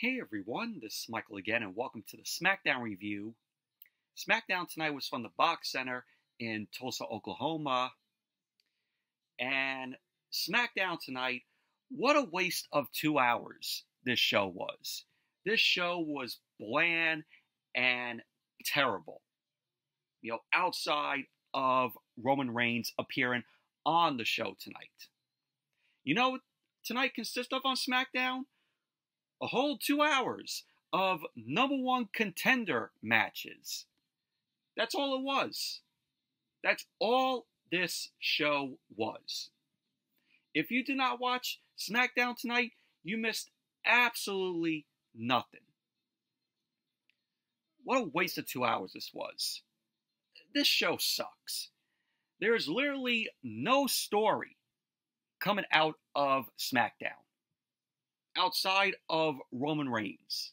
Hey everyone, this is Michael again, and welcome to the SmackDown review. SmackDown tonight was from the BOK Center in Tulsa, Oklahoma. And SmackDown tonight, what a waste of two hours this show was. This show was bland and terrible. You know, outside of Roman Reigns appearing on the show tonight. You know tonight consists of on SmackDown? A whole two hours of number one contender matches. That's all it was. That's all this show was. If you did not watch SmackDown tonight, you missed absolutely nothing. What a waste of two hours this was. This show sucks. There is literally no story coming out of SmackDown outside of Roman Reigns.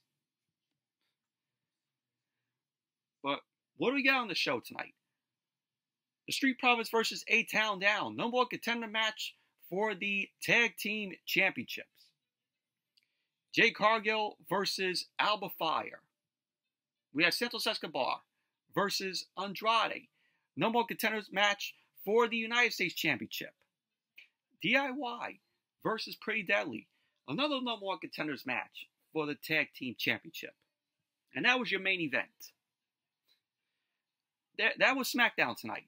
But what do we got on the show tonight? The Street Profits versus A Town Down, number one contender match for the Tag Team Championships. Jade Cargill versus Alba Fyre. We have Santos Escobar versus Andrade, number one contenders match for the United States Championship. DIY versus Pretty Deadly, another number one contenders match for the Tag Team Championship. And that was your main event. That, that was SmackDown tonight.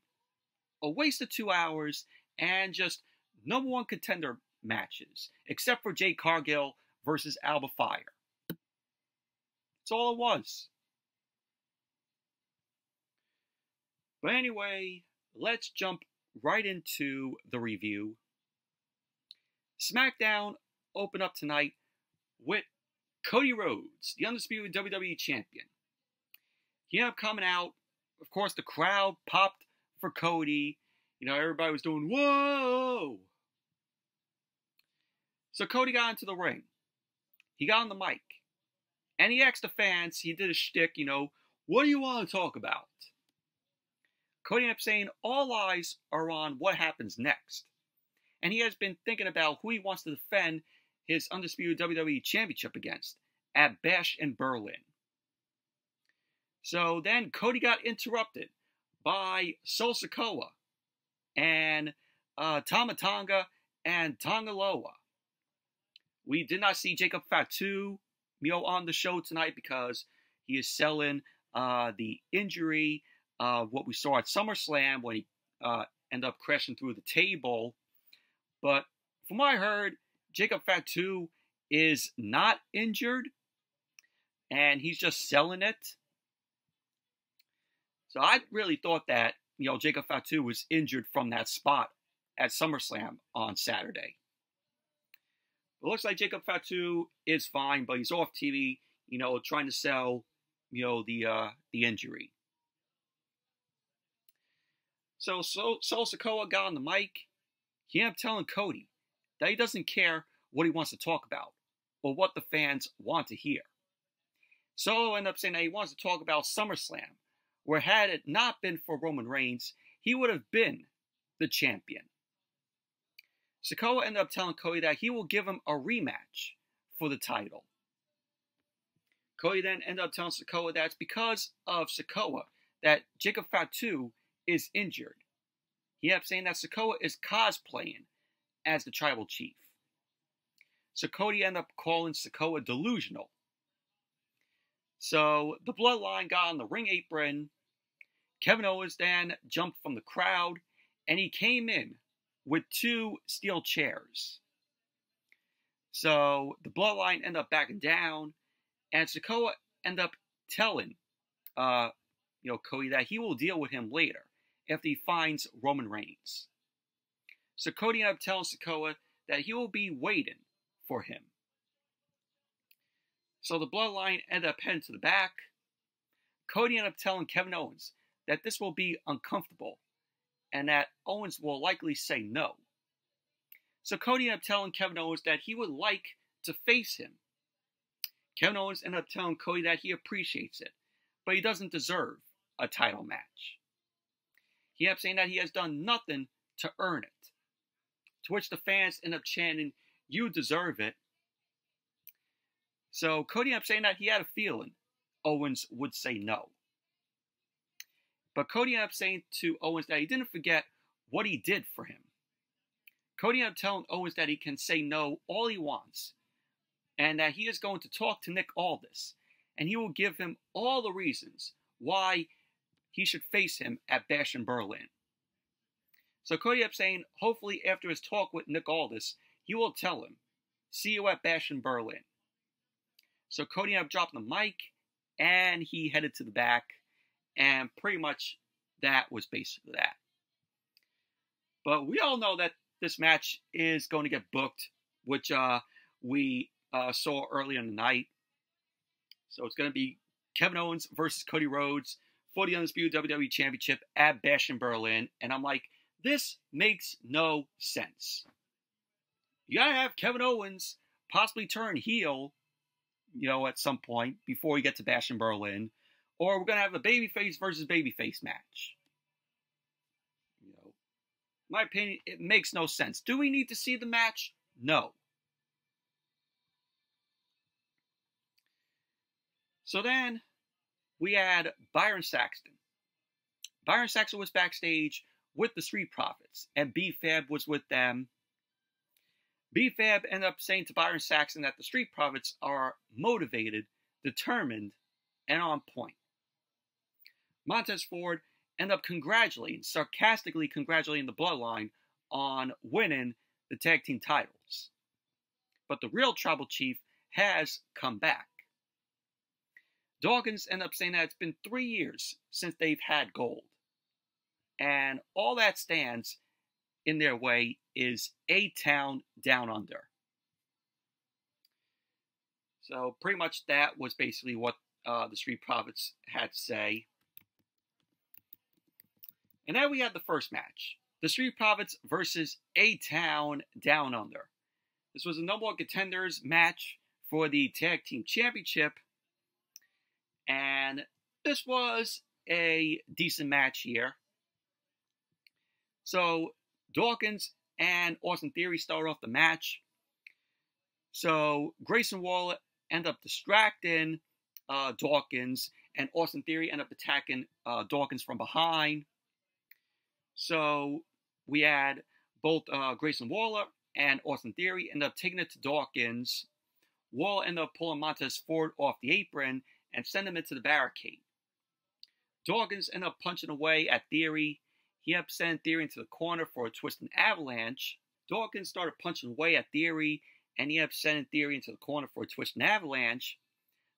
A waste of two hours and just number one contender matches, except for Jade Cargill versus Alba Fyre. That's all it was. But anyway, let's jump right into the review. SmackDown open up tonight with Cody Rhodes, the undisputed WWE champion. He ended up coming out. Of course, the crowd popped for Cody. You know, everybody was doing, whoa! So Cody got into the ring. He got on the mic. And he asked the fans, he did a shtick, you know, what do you want to talk about? Cody ended up saying all eyes are on what happens next. And he has been thinking about who he wants to defend his undisputed WWE Championship against at Bash in Berlin. So then Cody got interrupted by Solo Sikoa and uh, Tama Tonga and Tanga Loa. We did not see Jacob Fatu Mio on the show tonight because he is selling uh, the injury of what we saw at SummerSlam when he uh, ended up crashing through the table. But from what I heard, Jacob Fatu is not injured and he's just selling it. So I really thought that, you know, Jacob Fatu was injured from that spot at SummerSlam on Saturday. It looks like Jacob Fatu is fine, but he's off TV, you know, trying to sell, you know, the uh, the injury. So, so Solo Sikoa got on the mic. He ended up telling Cody that he doesn't care what he wants to talk about, but what the fans want to hear. Solo ended up saying that he wants to talk about SummerSlam, where had it not been for Roman Reigns, he would have been the champion. Sikoa ended up telling Cody that he will give him a rematch for the title. Cody then ended up telling Sikoa that it's because of Sikoa that Jacob Fatu is injured. He ended up saying that Sikoa is cosplaying as the tribal chief. So Cody ended up calling Sikoa delusional. So the bloodline got on the ring apron. Kevin Owens then jumped from the crowd and he came in with two steel chairs. So the bloodline ended up backing down, and Sikoa ended up telling uh, you know, Cody that he will deal with him later after he finds Roman Reigns. So Cody ended up telling Sikoa that he will be waiting for him. So the bloodline ended up heading to the back. Cody ended up telling Kevin Owens that this will be uncomfortable and that Owens will likely say no. So Cody ended up telling Kevin Owens that he would like to face him. Kevin Owens ended up telling Cody that he appreciates it, but he doesn't deserve a title match. He ended up saying that he has done nothing to earn it. To which the fans end up chanting, You deserve it. So Cody ended up saying that he had a feeling Owens would say no. But Cody ended up saying to Owens that he didn't forget what he did for him. Cody ended up telling Owens that he can say no all he wants, and that he is going to talk to Nick Aldis, and he will give him all the reasons why he should face him at Bash in Berlin. So Cody saying, hopefully after his talk with Nick Aldis, he will tell him, see you at Bash in Berlin. So Cody up dropping the mic, and he headed to the back, and pretty much that was basically that. But we all know that this match is going to get booked, which uh, we uh, saw earlier in the night. So it's going to be Kevin Owens versus Cody Rhodes for the Undisputed WWE Championship at Bash in Berlin. And I'm like, this makes no sense. You gotta have Kevin Owens possibly turn heel, you know, at some point before we get to Bash in Berlin, or we're gonna have a babyface versus babyface match. You know, my opinion, it makes no sense. Do we need to see the match? No. So then we had Byron Saxton. Byron Saxton was backstage with the Street Profits, and B-Fab was with them. B-Fab ended up saying to Byron Saxton that the Street Profits are motivated, determined, and on point. Montez Ford ended up congratulating, sarcastically congratulating the Bloodline on winning the tag team titles. But the real Tribal Chief has come back. Dawkins ended up saying that it's been three years since they've had gold. And all that stands in their way is A Town Down Under. So, pretty much that was basically what uh, the Street Profits had to say. And then we had the first match the Street Profits versus A Town Down Under. This was a number one contenders match for the Tag Team Championship. And this was a decent match here. So Dawkins and Austin Theory start off the match. So Grayson Waller end up distracting uh, Dawkins, and Austin Theory end up attacking uh, Dawkins from behind. So we had both uh, Grayson Waller and Austin Theory end up taking it to Dawkins. Waller end up pulling Montez Ford off the apron and send him into the barricade. Dawkins end up punching away at Theory he upset Theory into the corner for a twist and avalanche. Dawkins started punching away at Theory, and he up upset Theory into the corner for a twist and avalanche.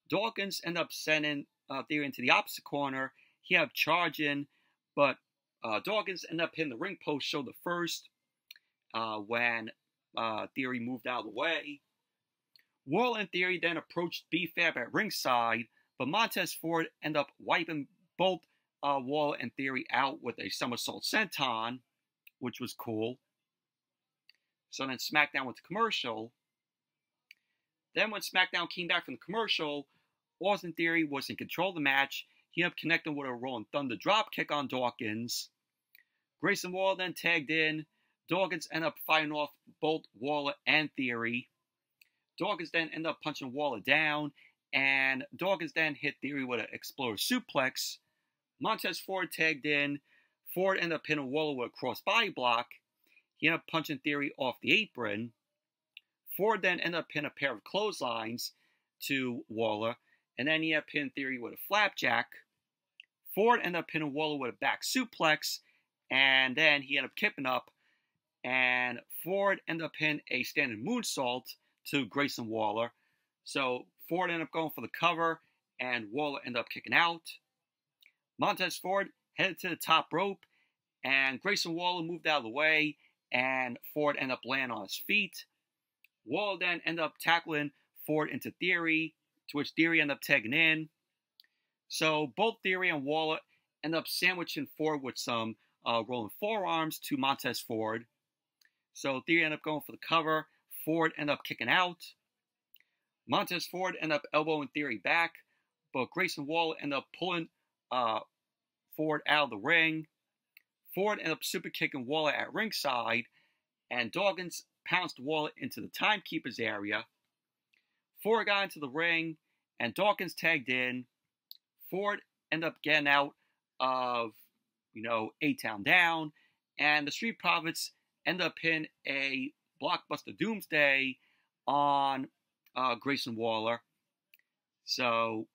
Dawkins ended up sending uh, Theory into the opposite corner. He had charging, but uh, Dawkins ended up hitting the ring post shoulder first uh, when uh, Theory moved out of the way. Wall and Theory then approached B-Fab at ringside, but Montez Ford ended up wiping both uh, Wall and Theory out with a somersault senton, which was cool. So then SmackDown went to commercial. Then when SmackDown came back from the commercial, Austin Theory was in control of the match. He ended up connecting with a Rolling Thunder drop kick on Dawkins. Grayson Waller then tagged in. Dawkins ended up fighting off both Waller and Theory. Dawkins then ended up punching Waller down, and Dawkins then hit Theory with an exploder suplex. Montez Ford tagged in. Ford ended up pinning Waller with a cross body block. He ended up punching Theory off the apron. Ford then ended up pinning a pair of clotheslines to Waller, and then he ended up hitting Theory with a flapjack. Ford ended up pinning Waller with a back suplex, and then he ended up kipping up, and Ford ended up pinning a standing moonsault to Grayson Waller. So Ford ended up going for the cover, and Waller ended up kicking out. Montez Ford headed to the top rope, and Grayson Waller moved out of the way, and Ford ended up landing on his feet. Waller then ended up tackling Ford into Theory, to which Theory ended up tagging in. So both Theory and Waller end up sandwiching Ford with some uh, rolling forearms to Montez Ford. So Theory ended up going for the cover. Ford ended up kicking out. Montez Ford ended up elbowing Theory back, but Grayson Waller ended up pulling uh, Ford out of the ring. Ford ended up super kicking Waller at ringside, and Dawkins pounced Waller into the timekeeper's area. Ford got into the ring, and Dawkins tagged in. Ford ended up getting out of, you know, A Town Down, and the Street Profits end up in a blockbuster Doomsday on uh, Grayson Waller. So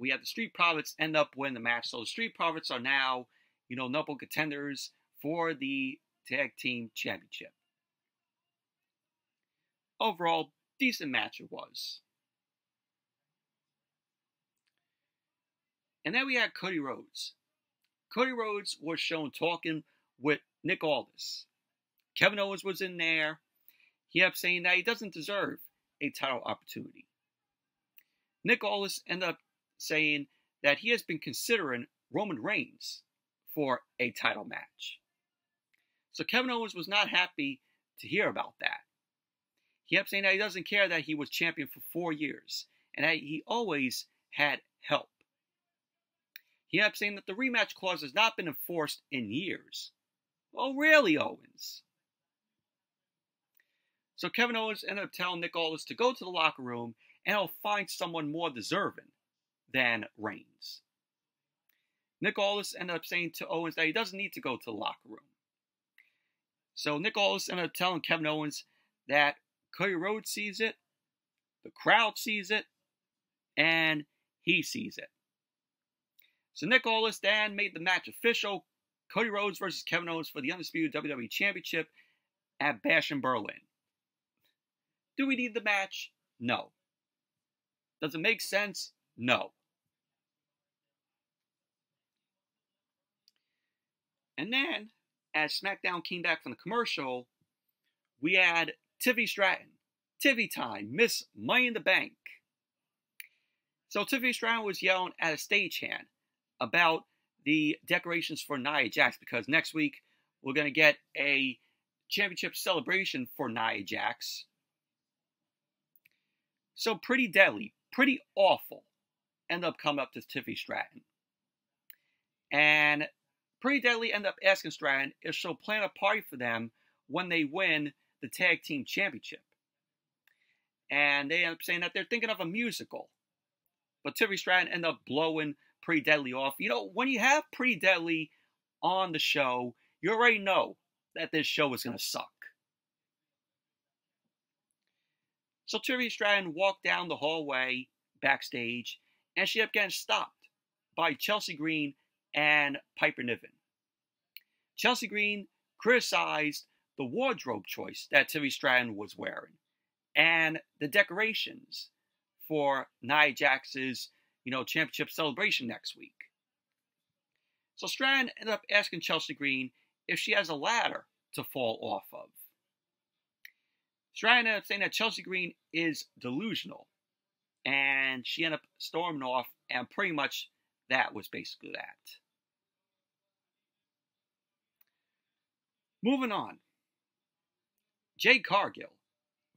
we have the Street Profits end up winning the match. So the Street Profits are now, you know, number contenders for the tag team championship. Overall, decent match it was. And then we had Cody Rhodes. Cody Rhodes was shown talking with Nick Aldis. Kevin Owens was in there. He kept saying that he doesn't deserve a title opportunity. Nick Aldis ended up saying that he has been considering Roman Reigns for a title match. So Kevin Owens was not happy to hear about that. He kept saying that he doesn't care that he was champion for four years and that he always had help. He kept saying that the rematch clause has not been enforced in years. Oh, really, Owens? So Kevin Owens ended up telling Nick Aldis to go to the locker room and he'll find someone more deserving than Reigns. Nick Aldis ended up saying to Owens that he doesn't need to go to the locker room. So Nick Aldis ended up telling Kevin Owens that Cody Rhodes sees it, the crowd sees it, and he sees it. So Nick Aldis then made the match official. Cody Rhodes versus Kevin Owens for the Undisputed WWE Championship at Bash in Berlin. Do we need the match? No. Does it make sense? No. And then, as SmackDown came back from the commercial, we had Tiffany Stratton. Tiffy time, Miss Money in the Bank. So Tiffany Stratton was yelling at a stagehand about the decorations for Nia Jax because next week we're going to get a championship celebration for Nia Jax. So pretty deadly, pretty awful. End up coming up to Tiffany Stratton. And Pretty Deadly end up asking Stratton if she'll plan a party for them when they win the tag team championship. And they end up saying that they're thinking of a musical. But Tiffany Stratton end up blowing Pretty Deadly off. You know, when you have Pretty Deadly on the show, you already know that this show is going to suck. So Tiffany Stratton walked down the hallway backstage, and she ended up getting stopped by Chelsea Green and Piper Niven. Chelsea Green criticized the wardrobe choice that Tiffany Stratton was wearing and the decorations for Nia Jax's, you know, championship celebration next week. So Stratton ended up asking Chelsea Green if she has a ladder to fall off of. Stratton ended up saying that Chelsea Green is delusional, and she ended up storming off, and pretty much that was basically that. Moving on. Jade Cargill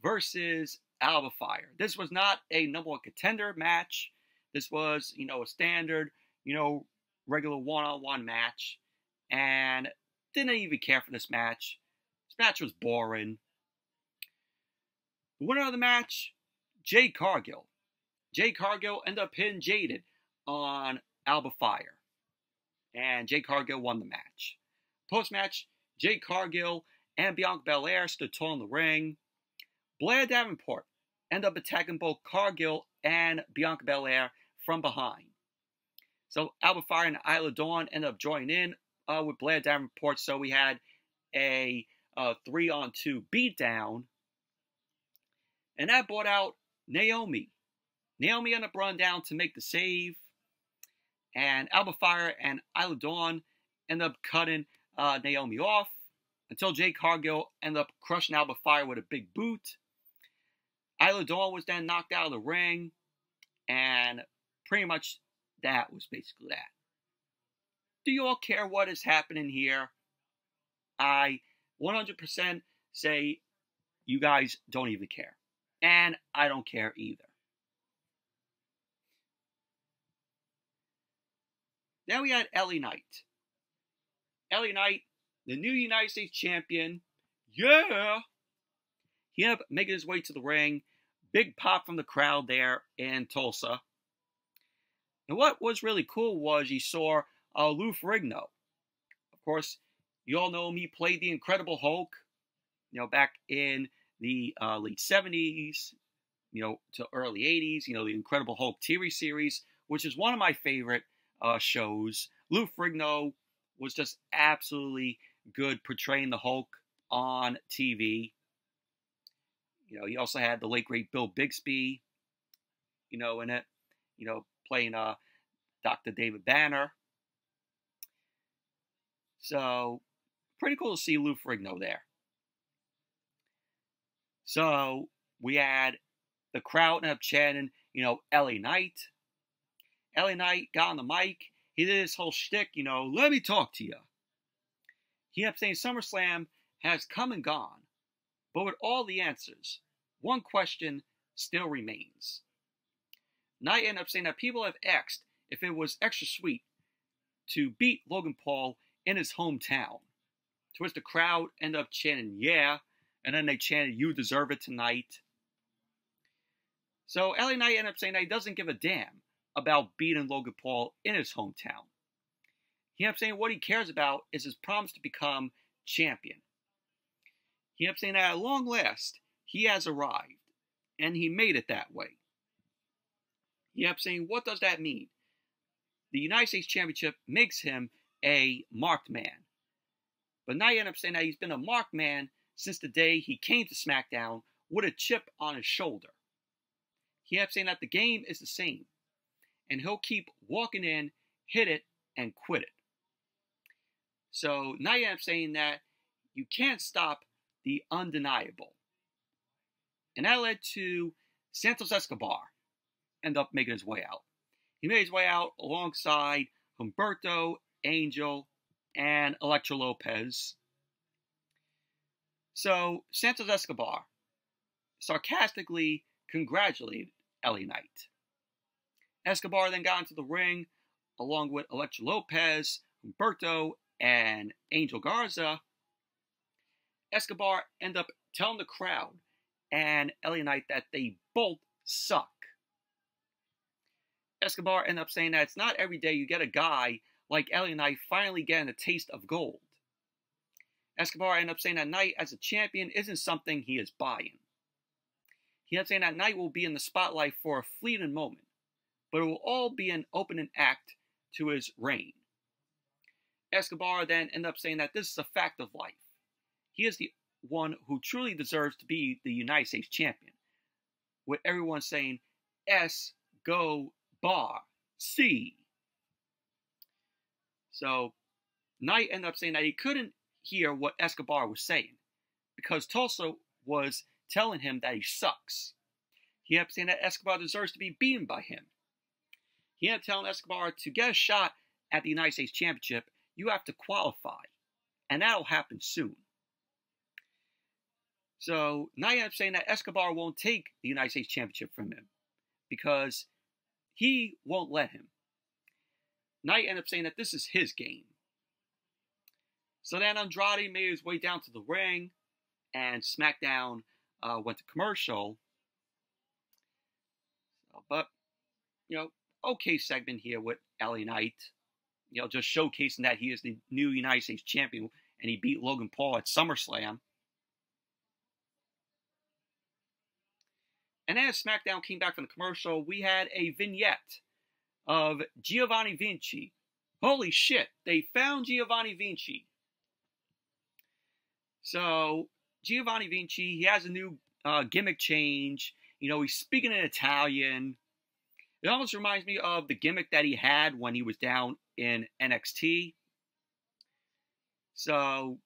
versus Alba Fyre. This was not a number one contender match. This was, you know, a standard, you know, regular one on one match. And didn't even care for this match. This match was boring. The winner of the match, Jade Cargill. Jade Cargill ended up hitting Jaded on Alba Fyre. And Jade Cargill won the match. Post Jade Cargill and Bianca Belair stood tall in the ring. Blair Davenport ended up attacking both Cargill and Bianca Belair from behind. So Alba Fyre and Isla Dawn ended up joining in uh, with Blair Davenport. So we had a uh, three on two beatdown. And that brought out Naomi. Naomi ended up running down to make the save and Alba Fyre and Isla Dawn end up cutting uh, Naomi off until Jade Cargill ended up crushing Alba Fyre with a big boot. Isla Dawn was then knocked out of the ring, and pretty much that was basically that. Do you all care what is happening here? I 100% say you guys don't even care. And I don't care either. Then we had LA Knight. LA Knight, the new United States champion. Yeah! He ended up making his way to the ring, big pop from the crowd there in Tulsa. And what was really cool was you saw uh, Lou Ferrigno. Of course, you all know him. He played the Incredible Hulk, you know, back in the uh, late 70s, you know, to early 80s, you know, the Incredible Hulk TV series, which is one of my favorite uh, shows. Lou Ferrigno was just absolutely good portraying the Hulk on TV. You know, he also had the late great Bill Bixby, you know, in it, you know, playing uh, Dr. David Banner. So, pretty cool to see Lou Ferrigno there. So, we had the crowd up chanting, you know, LA Knight. LA Knight got on the mic. He did his whole shtick, you know, let me talk to you. He kept saying SummerSlam has come and gone, but with all the answers, one question still remains. Knight ended up saying that people have asked if it was extra sweet to beat Logan Paul in his hometown. To which the crowd ended up chanting, yeah, and then they chanted, you deserve it tonight. So LA Knight ended up saying that he doesn't give a damn about beating Logan Paul in his hometown. He ended up saying what he cares about is his promise to become champion. He ended up saying that at long last, he has arrived, and he made it that way. He ended up saying, what does that mean? The United States Championship makes him a marked man. But now you end up saying that he's been a marked man since the day he came to SmackDown with a chip on his shoulder. He up saying that the game is the same, and he'll keep walking in, hit it, and quit it. So now up saying that you can't stop the undeniable. And that led to Santos Escobar end up making his way out. He made his way out alongside Humberto, Angel, and Elektra Lopez. So Santos Escobar sarcastically congratulated LA Knight. Escobar then got into the ring along with Elektra Lopez, Humberto, and Angel Garza. Escobar end up telling the crowd and LA Knight that they both suck. Escobar end up saying that it's not every day you get a guy like LA Knight finally getting a taste of gold. Escobar end up saying that Knight as a champion isn't something he is buying. He ended up saying that Knight will be in the spotlight for a fleeting moment, but it will all be an opening act to his reign. Escobar then ended up saying that this is a fact of life. He is the one who truly deserves to be the United States champion, with everyone saying, S, go, bar, C. So Knight ended up saying that he couldn't hear what Escobar was saying because Tulsa was telling him that he sucks. He ended up saying that Escobar deserves to be beaten by him. He ended up telling Escobar to get a shot at the United States Championship, you have to qualify, and that'll happen soon. So now you up saying that Escobar won't take the United States Championship from him because he won't let him. Knight end up saying that this is his game. So then Andrade made his way down to the ring, and SmackDown uh, went to commercial. So, but, you know, okay segment here with LA Knight. You know, just showcasing that he is the new United States champion and he beat Logan Paul at SummerSlam. And then as SmackDown came back from the commercial, we had a vignette of Giovanni Vinci. Holy shit, they found Giovanni Vinci. So, Giovanni Vinci, he has a new uh, gimmick change. You know, he's speaking in Italian. It almost reminds me of the gimmick that he had when he was down in NXT. So,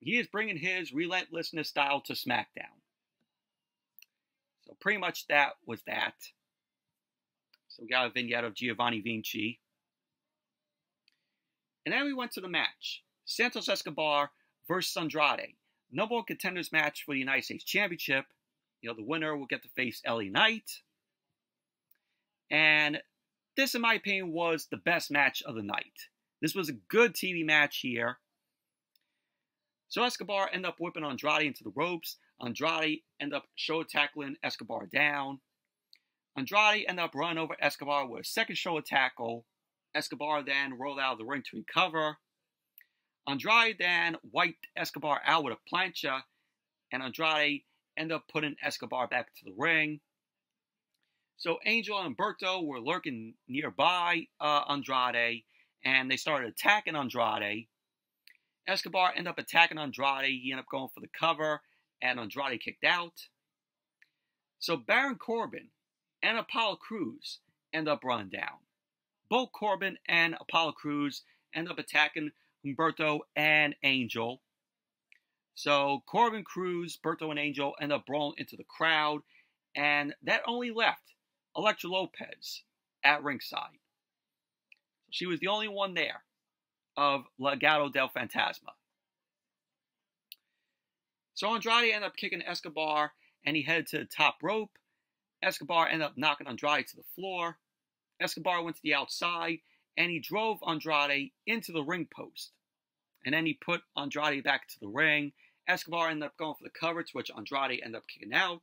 he is bringing his relentlessness style to SmackDown. So, pretty much that was that. So we got a vignette of Giovanni Vinci. And then we went to the match. Santos Escobar versus Andrade. Number one contenders match for the United States Championship. You know, the winner will get to face LA Knight. And this, in my opinion, was the best match of the night. This was a good TV match here. So Escobar ended up whipping Andrade into the ropes. Andrade ended up show tackling Escobar down. Andrade ended up running over Escobar with a second shoulder tackle. Escobar then rolled out of the ring to recover. Andrade then wiped Escobar out with a plancha, and Andrade ended up putting Escobar back to the ring. So Angel and Humberto were lurking nearby uh, Andrade, and they started attacking Andrade. Escobar ended up attacking Andrade. He ended up going for the cover, and Andrade kicked out. So Baron Corbin and Apollo Crews end up running down. Both Corbin and Apollo Crews end up attacking Humberto and Angel. So Corbin, Crews, Berto, and Angel end up brawling into the crowd, and that only left Elektra Lopez at ringside. She was the only one there of Legado del Fantasma. So Andrade ended up kicking Escobar, and he headed to the top rope. Escobar ended up knocking Andrade to the floor. Escobar went to the outside, and he drove Andrade into the ring post. And then he put Andrade back to the ring. Escobar ended up going for the cover, to which Andrade ended up kicking out.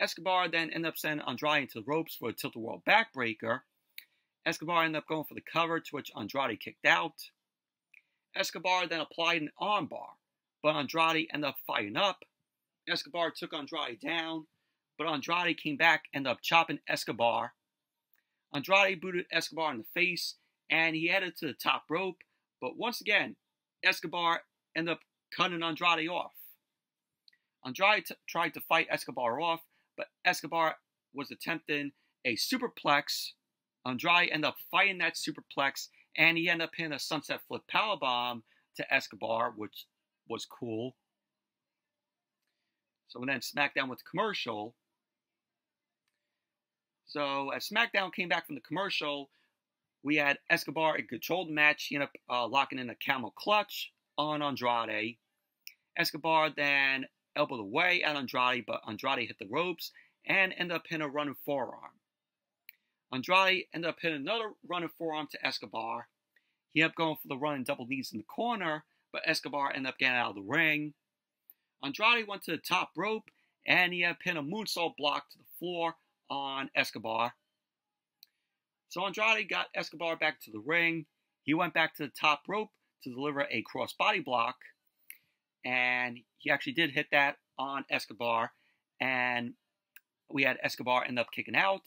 Escobar then ended up sending Andrade into the ropes for a tilt-a-whirl backbreaker. Escobar ended up going for the cover, to which Andrade kicked out. Escobar then applied an armbar, but Andrade ended up fighting up. Escobar took Andrade down, but Andrade came back, and ended up chopping Escobar. Andrade booted Escobar in the face, and he headed to the top rope, but once again, Escobar ended up cutting Andrade off. Andrade tried to fight Escobar off, but Escobar was attempting a superplex. Andrade ended up fighting that superplex, and he ended up hitting a sunset flip powerbomb to Escobar, which was cool. So and then SmackDown with the commercial. So as SmackDown came back from the commercial, we had Escobar in controlled match. He ended up uh, locking in a camel clutch on Andrade. Escobar then elbowed away at Andrade, but Andrade hit the ropes and ended up hitting a running forearm. Andrade ended up hitting another running forearm to Escobar. He ended up going for the running double knees in the corner, but Escobar ended up getting out of the ring. Andrade went to the top rope and he had pinned a moonsault block to the floor on Escobar. So Andrade got Escobar back to the ring. He went back to the top rope to deliver a crossbody block and he actually did hit that on Escobar, and we had Escobar end up kicking out.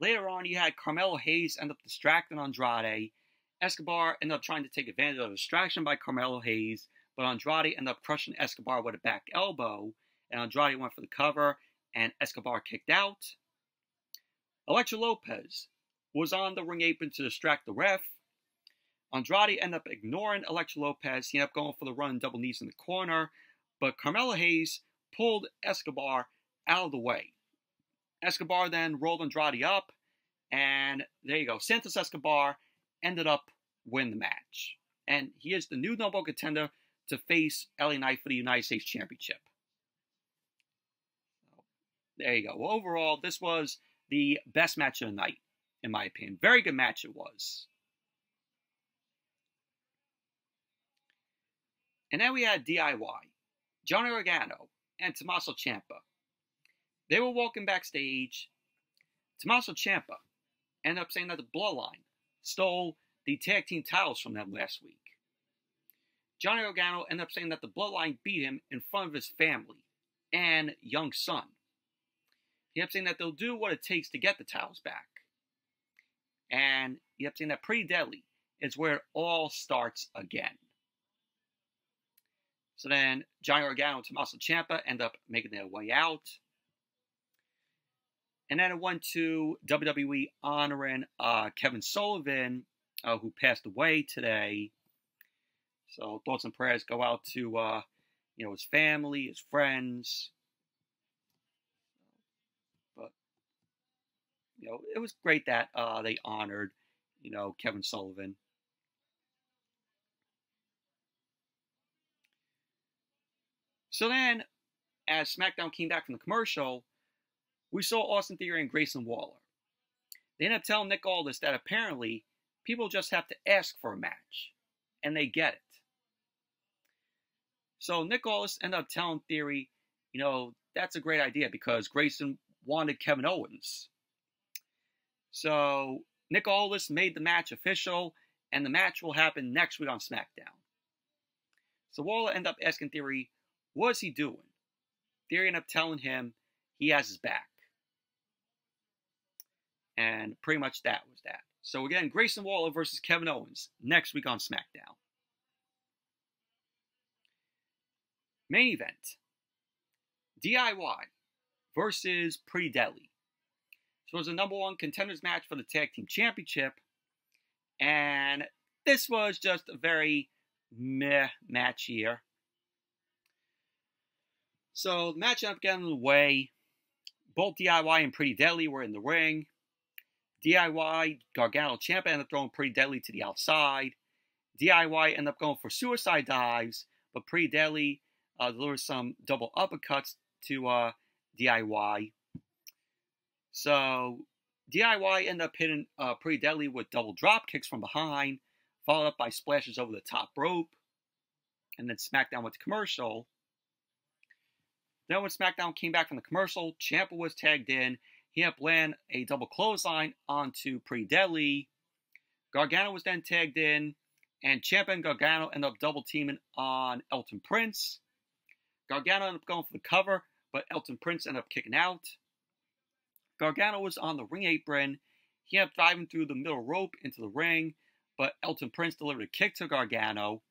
Later on, you had Carmelo Hayes end up distracting Andrade. Escobar ended up trying to take advantage of the distraction by Carmelo Hayes, but Andrade ended up crushing Escobar with a back elbow, and Andrade went for the cover, and Escobar kicked out. Elektra Lopez was on the ring apron to distract the ref, Andrade ended up ignoring Elektra Lopez. He ended up going for the run double knees in the corner, but Carmelo Hayes pulled Escobar out of the way. Escobar then rolled Andrade up, and there you go. Santos Escobar ended up winning the match. And he is the new number contender to face LA Knight for the United States Championship. There you go. Well, overall, this was the best match of the night, in my opinion. Very good match it was. And then we had DIY, Johnny Gargano and Tommaso Ciampa. They were walking backstage. Tommaso Ciampa ended up saying that the Bloodline stole the tag team titles from them last week. Johnny Gargano ended up saying that the Bloodline beat him in front of his family and young son. He ended up saying that they'll do what it takes to get the titles back. And he ended up saying that Pretty Deadly is where it all starts again. So then Johnny Gargano and Tommaso Ciampa end up making their way out. And then it went to WWE honoring uh, Kevin Sullivan, uh, who passed away today. So thoughts and prayers go out to uh, you know his family, his friends. But you know it was great that uh, they honored you know Kevin Sullivan. So then, as SmackDown came back from the commercial, we saw Austin Theory and Grayson Waller. They end up telling Nick Aldis that apparently people just have to ask for a match, and they get it. So Nick Aldis ended up telling Theory you know, that's a great idea because Grayson wanted Kevin Owens. So Nick Aldis made the match official, and the match will happen next week on SmackDown. So Waller ended up asking Theory, what's he doing? Theory ended up telling him he has his back. And pretty much that was that. So again, Grayson Waller versus Kevin Owens next week on SmackDown. Main event DIY versus Pretty Deadly. So it was a number one contenders match for the Tag Team Championship. And this was just a very meh match here. So the match ended up getting in the way. Both DIY and Pretty Deadly were in the ring. DIY Gargano Ciampa ended up throwing Pretty Deadly to the outside. DIY ended up going for suicide dives, but Pretty Deadly uh, delivered some double uppercuts to uh, DIY. So DIY ended up hitting uh, Pretty Deadly with double drop kicks from behind, followed up by splashes over the top rope, and then SmackDown went to commercial. Then when SmackDown came back from the commercial, Ciampa was tagged in. He had planned a double clothesline onto Pretty Deadly. Gargano was then tagged in, and Ciampa and Gargano ended up double teaming on Elton Prince. Gargano ended up going for the cover, but Elton Prince ended up kicking out. Gargano was on the ring apron. He ended up driving through the middle rope into the ring, but Elton Prince delivered a kick to Gargano.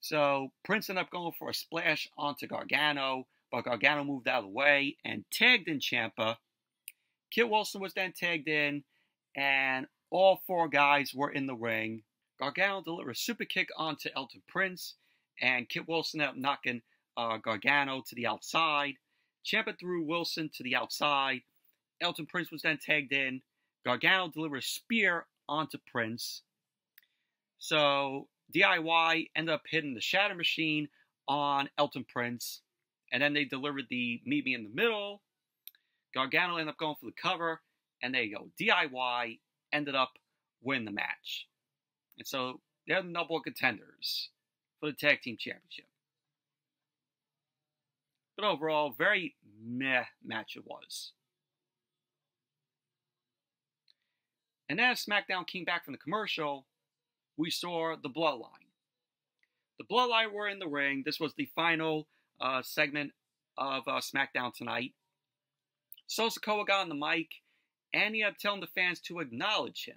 So Prince ended up going for a splash onto Gargano, but Gargano moved out of the way and tagged in Ciampa. Kit Wilson was then tagged in, and all four guys were in the ring. Gargano delivered a super kick onto Elton Prince, and Kit Wilson ended up knocking uh, Gargano to the outside. Ciampa threw Wilson to the outside. Elton Prince was then tagged in. Gargano delivered a spear onto Prince. So DIY ended up hitting the Shatter Machine on Elton Prince. And then they delivered the Meet Me in the Middle. Gargano ended up going for the cover. And there you go. DIY ended up winning the match. And so they're the number one contenders for the Tag Team Championship. But overall, very meh match it was. And as SmackDown came back from the commercial, we saw the Bloodline. The Bloodline were in the ring. This was the final uh, segment of uh, SmackDown tonight. So Sikoa got on the mic, and he had telling the fans to acknowledge him.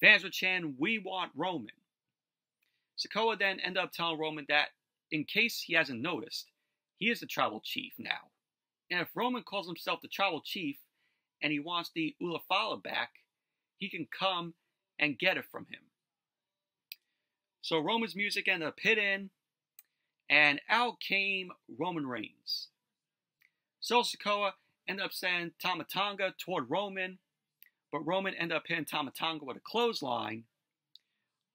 Fans were chanting, "We want Roman." Sikoa then ended up telling Roman that, in case he hasn't noticed, he is the tribal chief now. And if Roman calls himself the tribal chief and he wants the Ulafala back, he can come and get it from him. So Roman's music ended up hitting, and out came Roman Reigns. So Sikoa ended up sending Tama Tonga toward Roman, but Roman ended up hitting Tama Tonga with a clothesline.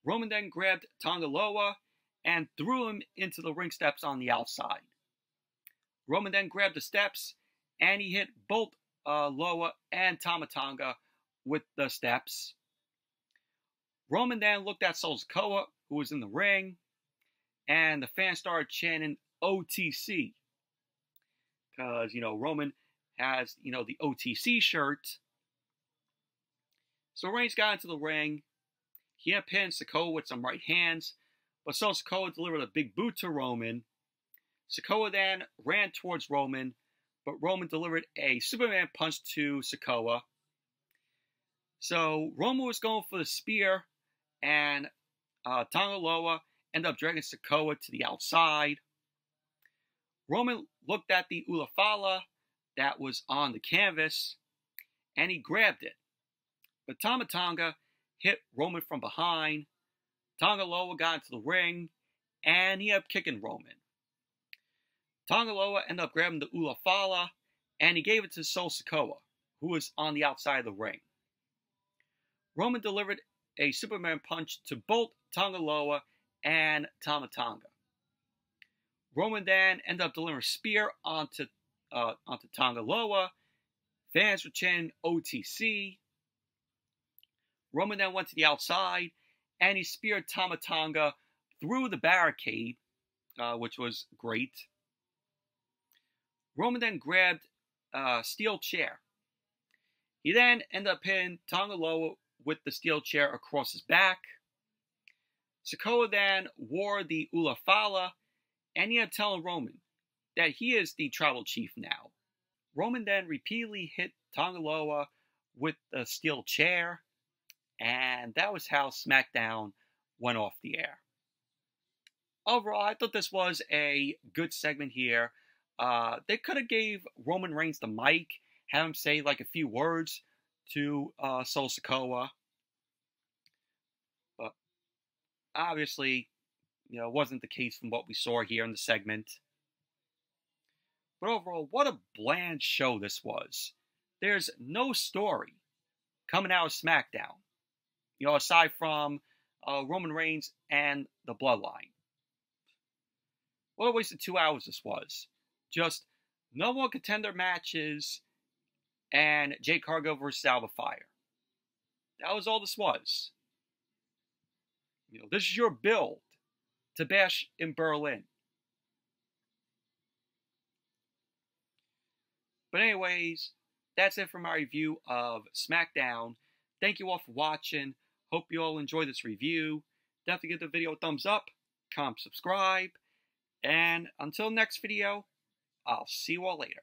Roman then grabbed Tanga Loa and threw him into the ring steps on the outside. Roman then grabbed the steps and he hit both uh, Loa and Tama Tonga with the steps. Roman then looked at Sikoa, who was in the ring, and the fans started chanting OTC. Because, you know, Roman has, you know, the OTC shirt. So Reigns got into the ring. He had pinned Sikoa with some right hands, but Solo Sikoa delivered a big boot to Roman. Sikoa then ran towards Roman, but Roman delivered a Superman punch to Sikoa. So Roman was going for the spear, and uh, Tanga Loa ended up dragging Sikoa to the outside. Roman looked at the Ulafala that was on the canvas, and he grabbed it. But Tama Tonga hit Roman from behind. Tanga Loa got into the ring, and he up kicking Roman. Tanga Loa ended up grabbing the Ulafala and he gave it to Solo Sikoa, who was on the outside of the ring. Roman delivered a Superman punch to both Tanga Loa and Tama Tonga. Roman then ended up delivering a spear onto uh, onto Tanga Loa. Fans were chanting OTC. Roman then went to the outside and he speared Tama Tonga through the barricade, uh, which was great. Roman then grabbed a steel chair. He then ended up hitting Tanga Loa with the steel chair across his back. Sikoa then wore the Ulafala, and he had telling Roman that he is the tribal chief now. Roman then repeatedly hit Tanga Loa with the steel chair, and that was how SmackDown went off the air. Overall, I thought this was a good segment here. Uh, they could have gave Roman Reigns the mic, have him say like a few words to uh, Solo Sikoa, but obviously, you know, wasn't the case from what we saw here in the segment. But overall, what a bland show this was. There's no story coming out of SmackDown, you know, aside from uh, Roman Reigns and the Bloodline. What a waste of two hours this was. Just no more contender matches and Jade Cargill versus Alba Fyre. That was all this was. You know, this is your build to bash in Berlin. But anyways, that's it for my review of SmackDown. Thank you all for watching. Hope you all enjoy this review. Definitely give the video a thumbs up, comment, subscribe, and until next video, I'll see you all later.